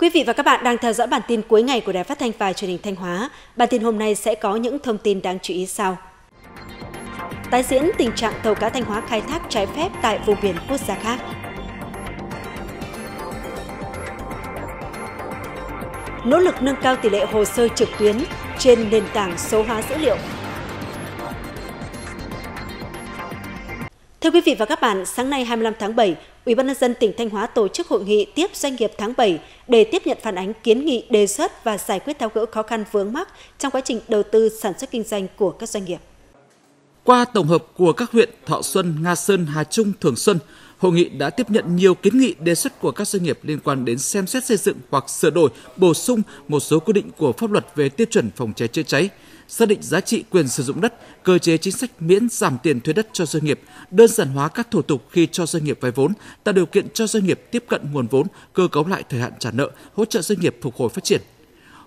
Quý vị và các bạn đang theo dõi bản tin cuối ngày của Đài Phát thanh và Truyền hình Thanh Hóa. Bản tin hôm nay sẽ có những thông tin đáng chú ý sau. Tái diễn tình trạng tàu cá Thanh Hóa khai thác trái phép tại vùng biển quốc gia khác. Nỗ lực nâng cao tỷ lệ hồ sơ trực tuyến trên nền tảng số hóa dữ liệu Thưa quý vị và các bạn, sáng nay 25 tháng 7, Ủy ban nhân dân tỉnh Thanh Hóa tổ chức hội nghị tiếp doanh nghiệp tháng 7 để tiếp nhận phản ánh kiến nghị đề xuất và giải quyết tháo gỡ khó khăn vướng mắc trong quá trình đầu tư sản xuất kinh doanh của các doanh nghiệp. Qua tổng hợp của các huyện Thọ Xuân, Nga Sơn, Hà Trung, Thường Xuân, hội nghị đã tiếp nhận nhiều kiến nghị đề xuất của các doanh nghiệp liên quan đến xem xét xây dựng hoặc sửa đổi, bổ sung một số quy định của pháp luật về tiêu chuẩn phòng cháy chữa cháy, xác định giá trị quyền sử dụng đất, cơ chế chính sách miễn giảm tiền thuế đất cho doanh nghiệp, đơn giản hóa các thủ tục khi cho doanh nghiệp vay vốn, tạo điều kiện cho doanh nghiệp tiếp cận nguồn vốn, cơ cấu lại thời hạn trả nợ, hỗ trợ doanh nghiệp phục hồi phát triển.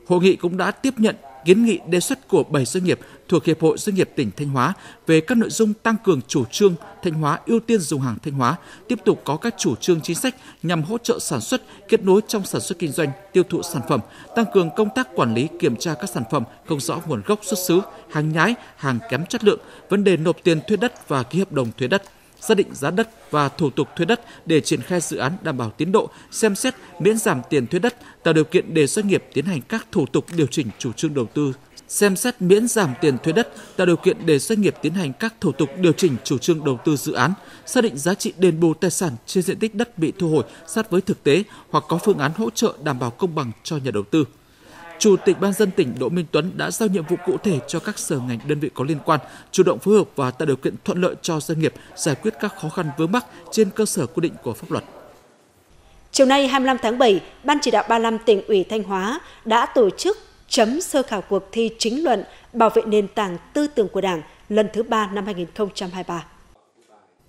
Hội nghị cũng đã tiếp nhận kiến nghị đề xuất của 7 doanh nghiệp thuộc Hiệp hội Doanh nghiệp tỉnh Thanh Hóa về các nội dung tăng cường chủ trương Thanh Hóa ưu tiên dùng hàng Thanh Hóa, tiếp tục có các chủ trương chính sách nhằm hỗ trợ sản xuất, kết nối trong sản xuất kinh doanh, tiêu thụ sản phẩm, tăng cường công tác quản lý kiểm tra các sản phẩm không rõ nguồn gốc xuất xứ, hàng nhái, hàng kém chất lượng, vấn đề nộp tiền thuê đất và ký hợp đồng thuê đất xác định giá đất và thủ tục thuê đất để triển khai dự án đảm bảo tiến độ, xem xét miễn giảm tiền thuế đất, tạo điều kiện để doanh nghiệp tiến hành các thủ tục điều chỉnh chủ trương đầu tư xem xét miễn giảm tiền thuế đất, tạo điều kiện để doanh nghiệp tiến hành các thủ tục điều chỉnh chủ trương đầu tư dự án, xác định giá trị đền bù tài sản trên diện tích đất bị thu hồi sát với thực tế hoặc có phương án hỗ trợ đảm bảo công bằng cho nhà đầu tư. Chủ tịch Ban dân tỉnh Đỗ Minh Tuấn đã giao nhiệm vụ cụ thể cho các sở ngành đơn vị có liên quan chủ động phối hợp và tạo điều kiện thuận lợi cho doanh nghiệp giải quyết các khó khăn vướng mắc trên cơ sở quy định của pháp luật. Chiều nay 25 tháng 7, Ban chỉ đạo 35 tỉnh ủy Thanh Hóa đã tổ chức chấm sơ khảo cuộc thi chính luận bảo vệ nền tảng tư tưởng của Đảng lần thứ 3 năm 2023.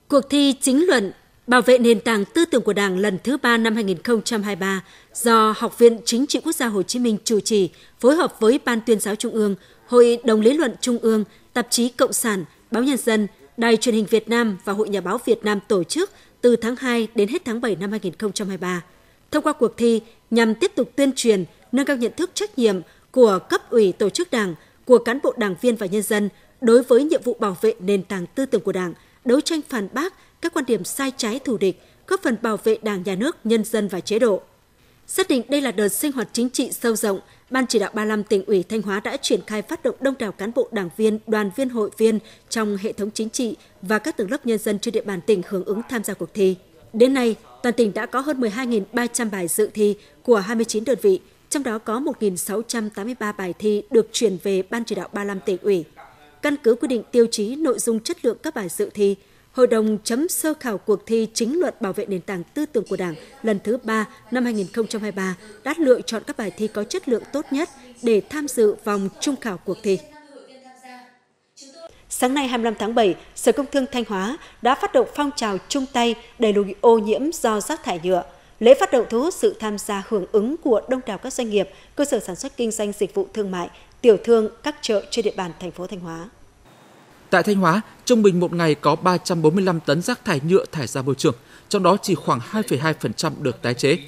Cuộc thi chính luận Bảo vệ nền tảng tư tưởng của Đảng lần thứ ba năm 2023 do Học viện Chính trị Quốc gia Hồ Chí Minh chủ trì, phối hợp với Ban tuyên giáo Trung ương, Hội đồng lý luận Trung ương, Tạp chí Cộng sản, Báo Nhân dân, Đài truyền hình Việt Nam và Hội Nhà báo Việt Nam tổ chức từ tháng 2 đến hết tháng 7 năm 2023. Thông qua cuộc thi nhằm tiếp tục tuyên truyền, nâng cao nhận thức trách nhiệm của cấp ủy tổ chức đảng, của cán bộ đảng viên và nhân dân đối với nhiệm vụ bảo vệ nền tảng tư tưởng của Đảng, đấu tranh phản bác các quan điểm sai trái thù địch, góp phần bảo vệ Đảng, Nhà nước, nhân dân và chế độ. Xác định đây là đợt sinh hoạt chính trị sâu rộng, Ban chỉ đạo 35 tỉnh ủy Thanh Hóa đã triển khai phát động đông đảo cán bộ đảng viên, đoàn viên hội viên trong hệ thống chính trị và các tầng lớp nhân dân trên địa bàn tỉnh hưởng ứng tham gia cuộc thi. Đến nay, toàn tỉnh đã có hơn 12.300 bài dự thi của 29 đơn vị, trong đó có 1.683 bài thi được chuyển về Ban chỉ đạo 35 tỉnh ủy. Căn cứ quy định tiêu chí nội dung chất lượng các bài dự thi, Hội đồng chấm sơ khảo cuộc thi chính luận bảo vệ nền tảng tư tưởng của Đảng lần thứ 3 năm 2023 đã lựa chọn các bài thi có chất lượng tốt nhất để tham dự vòng trung khảo cuộc thi. Sáng nay 25 tháng 7, Sở Công Thương Thanh Hóa đã phát động phong trào chung tay đẩy lùi ô nhiễm do rác thải nhựa. Lễ phát động thu hút sự tham gia hưởng ứng của đông đảo các doanh nghiệp, cơ sở sản xuất kinh doanh dịch vụ thương mại, tiểu thương, các chợ trên địa bàn thành phố Thanh Hóa. Tại Thanh Hóa, trung bình một ngày có 345 tấn rác thải nhựa thải ra môi trường, trong đó chỉ khoảng 2,2% được tái chế.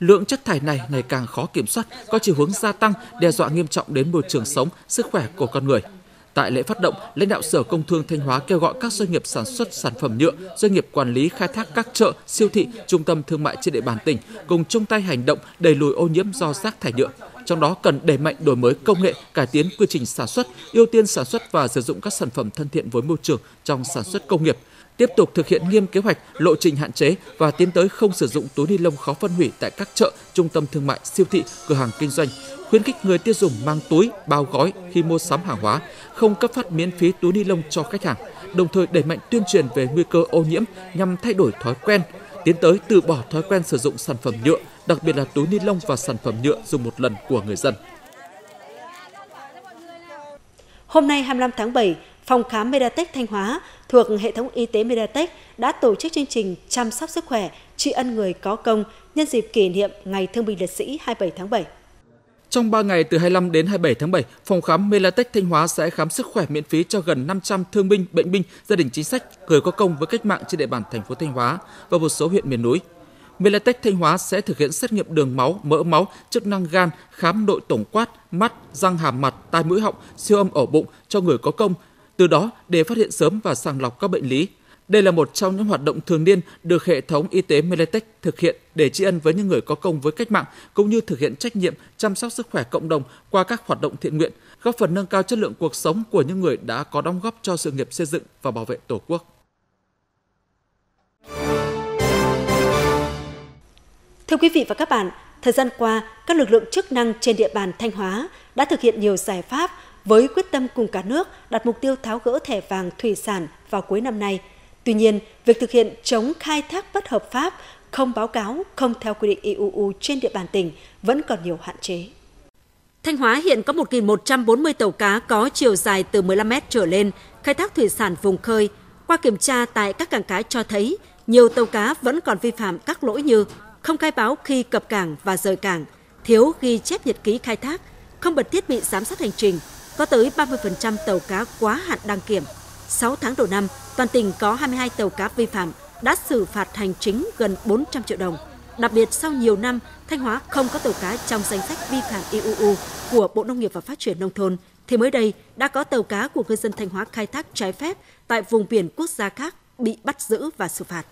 Lượng chất thải này ngày càng khó kiểm soát, có chiều hướng gia tăng, đe dọa nghiêm trọng đến môi trường sống, sức khỏe của con người. Tại lễ phát động, lãnh đạo Sở Công Thương Thanh Hóa kêu gọi các doanh nghiệp sản xuất sản phẩm nhựa, doanh nghiệp quản lý khai thác các chợ, siêu thị, trung tâm thương mại trên địa bàn tỉnh cùng chung tay hành động đẩy lùi ô nhiễm do rác thải nhựa. Trong đó cần đẩy mạnh đổi mới công nghệ, cải tiến quy trình sản xuất, ưu tiên sản xuất và sử dụng các sản phẩm thân thiện với môi trường trong sản xuất công nghiệp, tiếp tục thực hiện nghiêm kế hoạch, lộ trình hạn chế và tiến tới không sử dụng túi ni lông khó phân hủy tại các chợ, trung tâm thương mại, siêu thị, cửa hàng kinh doanh, khuyến khích người tiêu dùng mang túi, bao gói khi mua sắm hàng hóa, không cấp phát miễn phí túi ni lông cho khách hàng, đồng thời đẩy mạnh tuyên truyền về nguy cơ ô nhiễm nhằm thay đổi thói quen, tiến tới từ bỏ thói quen sử dụng sản phẩm nhựa, đặc biệt là túi ni lông và sản phẩm nhựa dùng một lần của người dân. Hôm nay 25 tháng 7, Phòng khám Medatech Thanh Hóa thuộc hệ thống y tế Medatech đã tổ chức chương trình chăm sóc sức khỏe tri ân người có công nhân dịp kỷ niệm Ngày Thương binh Liệt sĩ 27 tháng 7. Trong 3 ngày từ 25 đến 27 tháng 7, phòng khám Melatech Thanh Hóa sẽ khám sức khỏe miễn phí cho gần 500 thương binh, bệnh binh, gia đình chính sách, người có công với cách mạng trên địa bàn thành phố Thanh Hóa và một số huyện miền núi. Melatech Thanh Hóa sẽ thực hiện xét nghiệm đường máu, mỡ máu, chức năng gan, khám nội tổng quát, mắt, răng hàm mặt, tai mũi họng, siêu âm ổ bụng cho người có công, từ đó để phát hiện sớm và sàng lọc các bệnh lý. Đây là một trong những hoạt động thường niên được hệ thống y tế Meletech thực hiện để tri ân với những người có công với cách mạng cũng như thực hiện trách nhiệm chăm sóc sức khỏe cộng đồng qua các hoạt động thiện nguyện, góp phần nâng cao chất lượng cuộc sống của những người đã có đóng góp cho sự nghiệp xây dựng và bảo vệ Tổ quốc. Thưa quý vị và các bạn, thời gian qua, các lực lượng chức năng trên địa bàn Thanh Hóa đã thực hiện nhiều giải pháp với quyết tâm cùng cả nước đặt mục tiêu tháo gỡ thẻ vàng thủy sản vào cuối năm nay. Tuy nhiên, việc thực hiện chống khai thác bất hợp pháp, không báo cáo, không theo quy định IUU trên địa bàn tỉnh vẫn còn nhiều hạn chế. Thanh Hóa hiện có 1.140 tàu cá có chiều dài từ 15 mét trở lên khai thác thủy sản vùng khơi. Qua kiểm tra tại các cảng cá cho thấy, nhiều tàu cá vẫn còn vi phạm các lỗi như không khai báo khi cập cảng và rời cảng, thiếu ghi chép nhật ký khai thác, không bật thiết bị giám sát hành trình, có tới 30% tàu cá quá hạn đăng kiểm. 6 tháng đầu năm, toàn tỉnh có 22 tàu cá vi phạm, đã xử phạt hành chính gần 400 triệu đồng. Đặc biệt sau nhiều năm, Thanh Hóa không có tàu cá trong danh sách vi phạm IUU của Bộ Nông nghiệp và Phát triển Nông thôn, thì mới đây đã có tàu cá của ngư dân Thanh Hóa khai thác trái phép tại vùng biển quốc gia khác bị bắt giữ và xử phạt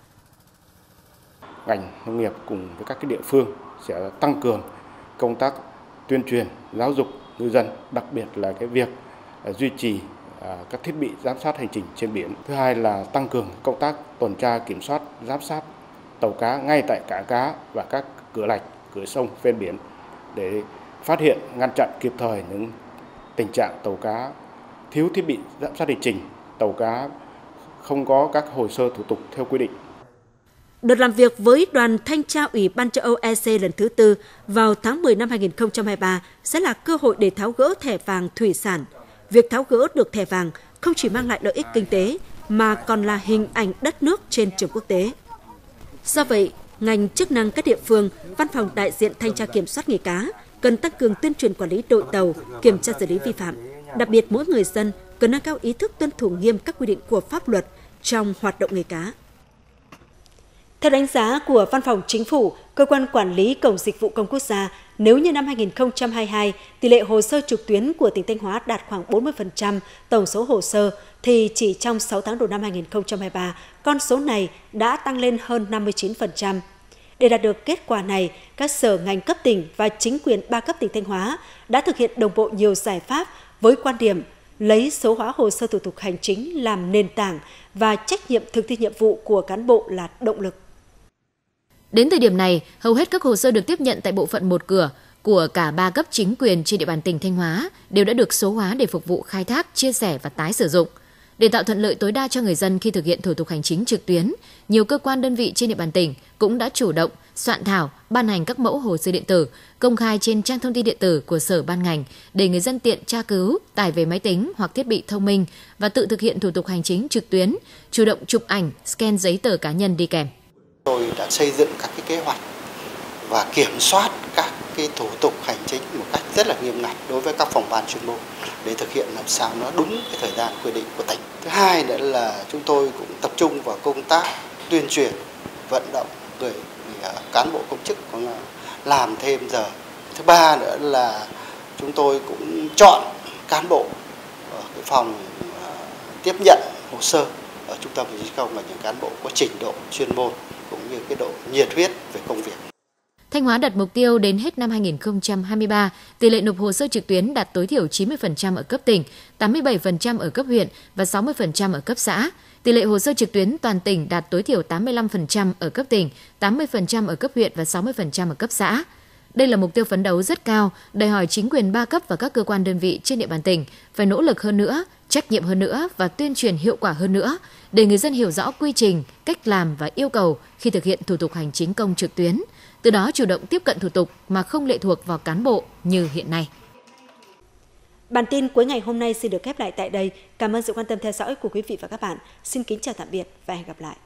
ngành nông nghiệp cùng với các cái địa phương sẽ tăng cường công tác tuyên truyền giáo dục ngư dân đặc biệt là cái việc à, duy trì À, các thiết bị giám sát hành trình trên biển thứ hai là tăng cường công tác tuần tra kiểm soát, giám sát tàu cá ngay tại cảng cá và các cửa lạch, cửa sông ven biển để phát hiện, ngăn chặn kịp thời những tình trạng tàu cá thiếu thiết bị giám sát hành trình, tàu cá không có các hồ sơ thủ tục theo quy định Đợt làm việc với đoàn thanh tra Ủy ban châu Âu EC lần thứ tư vào tháng 10 năm 2023 sẽ là cơ hội để tháo gỡ thẻ vàng thủy sản. Việc tháo gỡ được thẻ vàng không chỉ mang lại lợi ích kinh tế mà còn là hình ảnh đất nước trên trường quốc tế. Do vậy, ngành chức năng các địa phương, văn phòng đại diện thanh tra kiểm soát nghề cá cần tăng cường tuyên truyền quản lý đội tàu, kiểm tra xử lý vi phạm. Đặc biệt mỗi người dân cần nâng cao ý thức tuân thủ nghiêm các quy định của pháp luật trong hoạt động nghề cá. Theo đánh giá của Văn phòng Chính phủ, Cơ quan Quản lý Cổng Dịch vụ Công Quốc gia, nếu như năm 2022, tỷ lệ hồ sơ trực tuyến của tỉnh Thanh Hóa đạt khoảng 40% tổng số hồ sơ, thì chỉ trong 6 tháng đầu năm 2023, con số này đã tăng lên hơn 59%. Để đạt được kết quả này, các sở ngành cấp tỉnh và chính quyền ba cấp tỉnh Thanh Hóa đã thực hiện đồng bộ nhiều giải pháp với quan điểm lấy số hóa hồ sơ thủ tục hành chính làm nền tảng và trách nhiệm thực thi nhiệm vụ của cán bộ là động lực. Đến thời điểm này, hầu hết các hồ sơ được tiếp nhận tại bộ phận một cửa của cả ba cấp chính quyền trên địa bàn tỉnh Thanh Hóa đều đã được số hóa để phục vụ khai thác, chia sẻ và tái sử dụng. Để tạo thuận lợi tối đa cho người dân khi thực hiện thủ tục hành chính trực tuyến, nhiều cơ quan đơn vị trên địa bàn tỉnh cũng đã chủ động soạn thảo, ban hành các mẫu hồ sơ điện tử công khai trên trang thông tin điện tử của sở ban ngành để người dân tiện tra cứu, tải về máy tính hoặc thiết bị thông minh và tự thực hiện thủ tục hành chính trực tuyến, chủ động chụp ảnh, scan giấy tờ cá nhân đi kèm. Tôi đã xây dựng các cái kế hoạch và kiểm soát các cái thủ tục hành chính một cách rất là nghiêm ngặt đối với các phòng ban chuyên môn để thực hiện làm sao nó đúng cái thời gian quy định của tỉnh. Thứ hai nữa là chúng tôi cũng tập trung vào công tác tuyên truyền, vận động người, người cán bộ công chức làm thêm giờ. Thứ ba nữa là chúng tôi cũng chọn cán bộ ở cái phòng à, tiếp nhận hồ sơ ở trung tâm hành chính công là những cán bộ có trình độ chuyên môn như cái độ nhiệt huyết về công việc. Thanh Hóa đặt mục tiêu đến hết năm 2023, tỷ lệ nộp hồ sơ trực tuyến đạt tối thiểu 90% ở cấp tỉnh, 87% ở cấp huyện và 60% ở cấp xã. Tỷ lệ hồ sơ trực tuyến toàn tỉnh đạt tối thiểu 85% ở cấp tỉnh, 80% ở cấp huyện và 60% ở cấp xã. Đây là mục tiêu phấn đấu rất cao, đòi hỏi chính quyền ba cấp và các cơ quan đơn vị trên địa bàn tỉnh phải nỗ lực hơn nữa, trách nhiệm hơn nữa và tuyên truyền hiệu quả hơn nữa để người dân hiểu rõ quy trình, cách làm và yêu cầu khi thực hiện thủ tục hành chính công trực tuyến, từ đó chủ động tiếp cận thủ tục mà không lệ thuộc vào cán bộ như hiện nay. Bản tin cuối ngày hôm nay xin được khép lại tại đây. Cảm ơn sự quan tâm theo dõi của quý vị và các bạn. Xin kính chào tạm biệt và hẹn gặp lại.